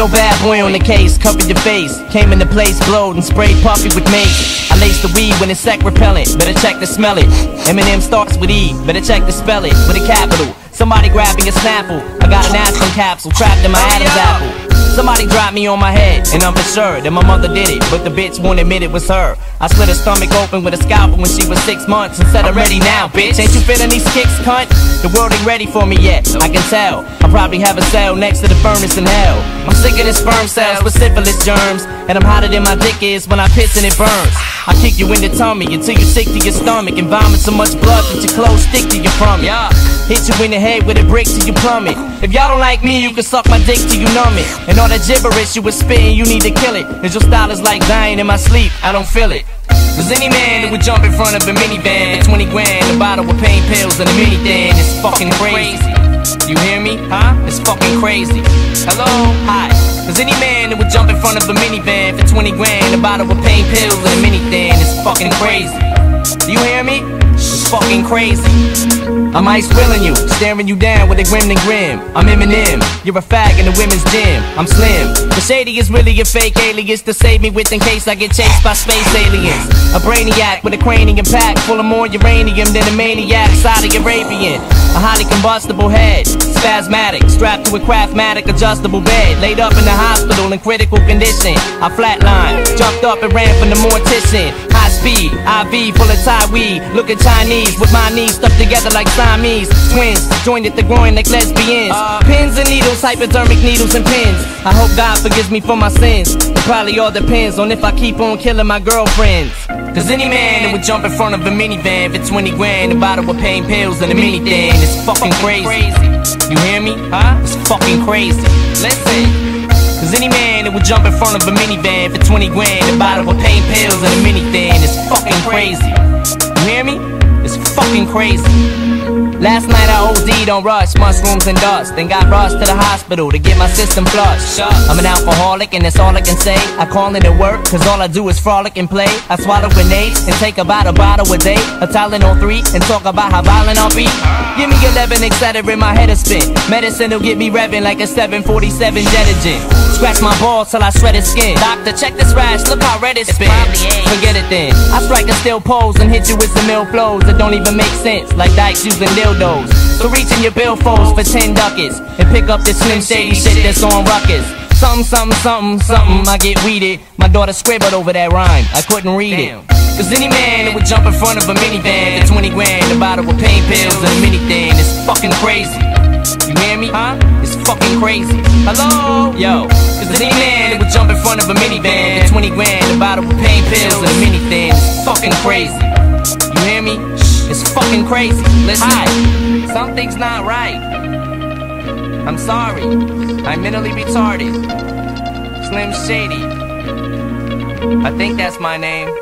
no bad boy on the case, covered your face. Came in the place, blowed and sprayed puffy with mace. I laced the weed when it's sec repellent, better check to smell it. Eminem starts with E, better check to spell it, with a capital. Somebody grabbing a snapple. I got an aspirin capsule trapped in my Adam's apple. Somebody dropped me on my head, and I'm for sure that my mother did it, but the bitch won't admit it was her. I slit her stomach open with a scalpel when she was six months and said, I'm ready now, bitch. Ain't you feeling these kicks, cunt? The world ain't ready for me yet, I can tell. I probably have a cell next to the furnace in hell. I'm sick of this sperm cells with syphilis germs, and I'm hotter than my dick is when I piss and it burns. I kick you in the tummy until you're sick to your stomach and vomit so much blood that your clothes stick to your from Yeah. Hit you in the head with a brick till you plummet. If y'all don't like me, you can suck my dick till you numb it. And all that gibberish you was spitting, you need to kill it. Cause your style is like dying in my sleep, I don't feel it. Cause any man that would jump in front of a minivan for 20 grand, a bottle of pain pills and a Mini Thin is fucking crazy. You hear me? Huh? It's fucking crazy. Hello? Hi. Cause any man that would jump in front of a minivan for 20 grand, a bottle of pain pills and a Mini Thin is fucking crazy. Do you hear me? It's fucking crazy. I'm ice grilling you, staring you down with a grim and grim. I'm Eminem, you're a fag in the women's gym. I'm slim. The is really a fake alias to save me with in case I get chased by space aliens. A brainiac with a cranium pack full of more uranium than a maniac Saudi Arabian. A highly combustible head, spasmatic, strapped to a craftmatic adjustable bed. Laid up in the hospital in critical condition. I flatlined, jumped up and ran from the mortician. High speed, IV full of Thai weed. Looking Chinese with my knees stuck together like Siamese twins, joined at the groin like lesbians. Pins and needles, hypodermic needles and pins. I hope God forgives me for my sins. Probably all depends on if I keep on killing my girlfriends. Cause any man that would jump in front of a minivan for 20 grand, a bottle of pain pills and a Mini Thin, it's fucking crazy. You hear me? Huh? It's fucking crazy. Listen. Cause any man that would jump in front of a minivan for 20 grand, a bottle of pain pills and a Mini Thin, is fucking crazy. Fucking crazy. Last night I OD'd on rush, mushrooms and dust. Then got rushed to the hospital to get my system flushed. I'm an alcoholic and that's all I can say. I call it work, cause all I do is frolic and play. I swallow grenades and take about a bottle a day. A Tylenol 3 and talk about how violent I'll be. Give me 11 Excedrin my head a spin. Medicine will get me revving like a 747 jet engine. Scratch my balls till I shred his skin. Doctor, check this rash, look how red it's been. Forget it then. I strike a still pose and hit you with some mill flows that don't even make sense. Like dykes using dildos. So reach in your billfolds for 10 ducats and pick up this slim shady shit that's on ruckus. Something, something, something, something, I get weeded. My daughter scribbled over that rhyme, I couldn't read it. Cause any man that would jump in front of a minivan for 20 grand, a bottle of pain pills and a Mini Thin, is fucking crazy. You hear me? Huh? Crazy. Hello? Yo. Cause any man that would jump in front of a minivan for 20 grand, a bottle of pain pills and a Mini Thin, fucking crazy. You hear me? It's fucking crazy. Listen, Hi. something's not right. I'm sorry. I'm mentally retarded. Slim Shady. I think that's my name.